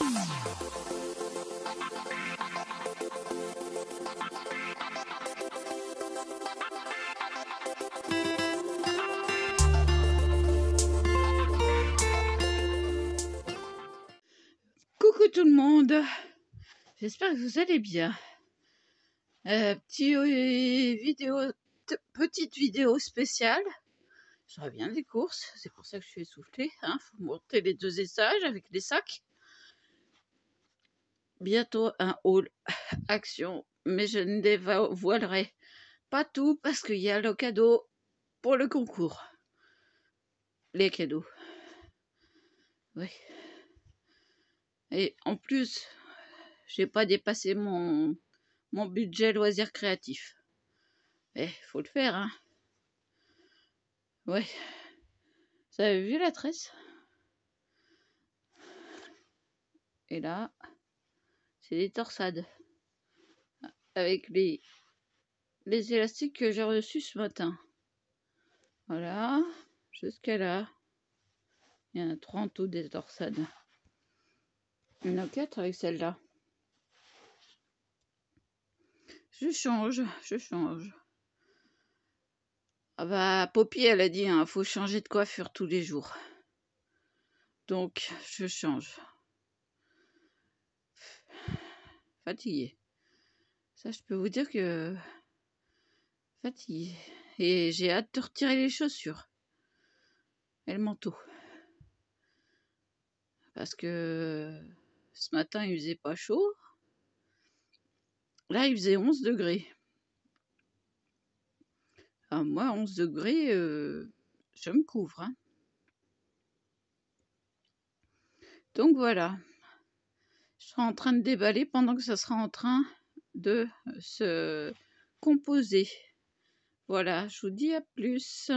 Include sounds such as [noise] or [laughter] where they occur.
Coucou tout le monde, j'espère que vous allez bien. Euh, petit, euh, vidéo, petite vidéo spéciale. Je reviens des courses, c'est pour ça que je suis essoufflée. Hein. faut monter les deux étages avec les sacs. Bientôt un haul [laughs] action, mais je ne dévoilerai pas tout parce qu'il y a le cadeau pour le concours. Les cadeaux. Oui. Et en plus, j'ai pas dépassé mon, mon budget loisir créatif. Eh, faut le faire, hein. Ouais. Vous avez vu la tresse? Et là, des torsades. Avec les, les élastiques que j'ai reçus ce matin. Voilà, jusqu'à là. Il y en a 30 ou des torsades. Il y en a 4 avec celle-là. Je change, je change. Ah bah, Poppy, elle a dit, il hein, faut changer de coiffure tous les jours. Donc, je change. Fatiguée. Ça, je peux vous dire que... Fatiguée. Et j'ai hâte de retirer les chaussures. Et le manteau. Parce que ce matin, il faisait pas chaud. Là, il faisait 11 degrés. Moi, 11 degrés, euh, je me couvre. Hein. Donc voilà. Je serai en train de déballer pendant que ça sera en train de se composer. Voilà, je vous dis à plus.